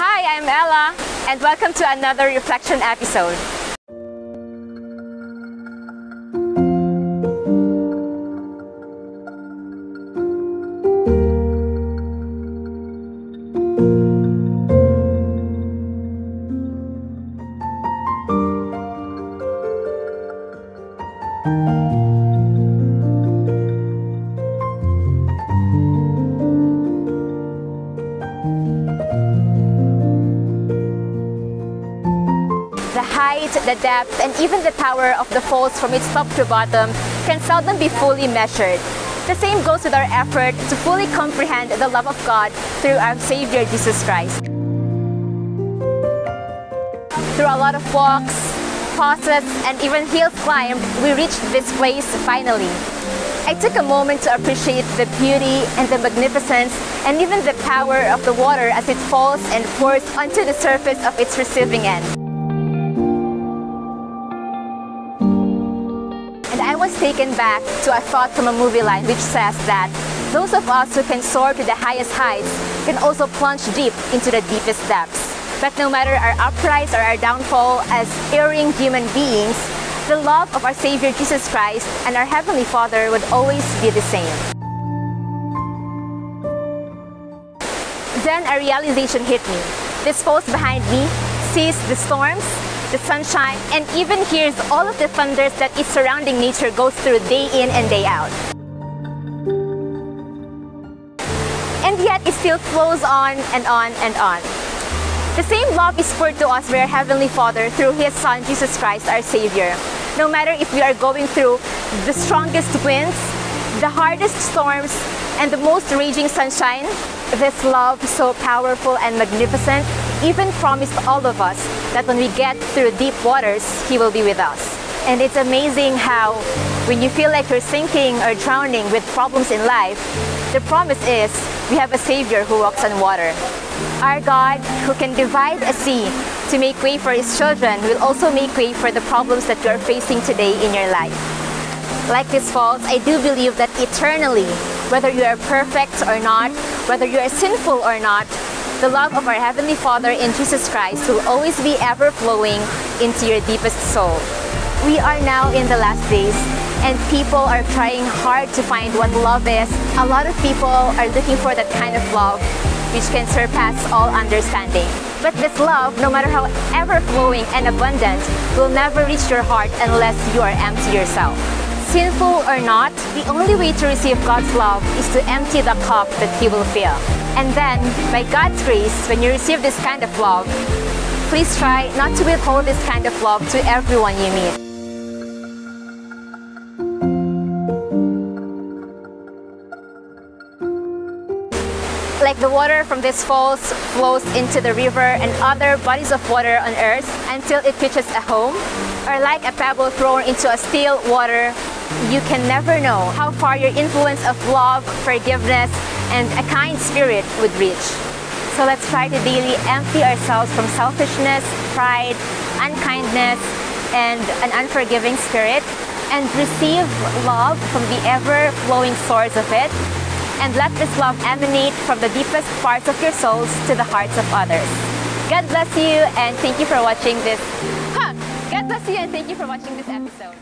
Hi, I'm Ella, and welcome to another reflection episode. Height, the depth, and even the power of the falls from its top to bottom can seldom be fully measured. The same goes with our effort to fully comprehend the love of God through our Savior Jesus Christ. Through a lot of walks, pauses, and even hills climbed, we reached this place finally. I took a moment to appreciate the beauty and the magnificence and even the power of the water as it falls and pours onto the surface of its receiving end. Taken back to a thought from a movie line which says that those of us who can soar to the highest heights can also plunge deep into the deepest depths. But no matter our uprise or our downfall as erring human beings, the love of our Savior Jesus Christ and our Heavenly Father would always be the same. Then a realization hit me. This falls behind me, sees the storms, the sunshine, and even hears all of the thunders that its surrounding nature goes through day in and day out. And yet it still flows on and on and on. The same love is poured to us by our Heavenly Father through His Son, Jesus Christ, our Savior. No matter if we are going through the strongest winds, the hardest storms, and the most raging sunshine, this love, so powerful and magnificent, even promised all of us that when we get through deep waters, He will be with us. And it's amazing how, when you feel like you're sinking or drowning with problems in life, the promise is we have a Savior who walks on water. Our God, who can divide a sea to make way for His children, will also make way for the problems that you are facing today in your life. Like this falls, I do believe that eternally, whether you are perfect or not, whether you are sinful or not, the love of our Heavenly Father in Jesus Christ will always be ever flowing into your deepest soul. We are now in the last days, and people are trying hard to find what love is. A lot of people are looking for that kind of love which can surpass all understanding. But this love, no matter how ever flowing and abundant, will never reach your heart unless you are empty yourself. Sinful or not, the only way to receive God's love is to empty the cup that He will fill. And then, by God's grace, when you receive this kind of love, please try not to withhold this kind of love to everyone you meet. like the water from these falls flows into the river and other bodies of water on earth until it reaches a home, or like a pebble thrown into a still water, you can never know how far your influence of love, forgiveness, and a kind spirit would reach. So let's try to daily empty ourselves from selfishness, pride, unkindness, and an unforgiving spirit, and receive love from the ever flowing source of it and let this love emanate from the deepest parts of your souls to the hearts of others. God bless you and thank you for watching this. Huh, God bless you and thank you for watching this episode.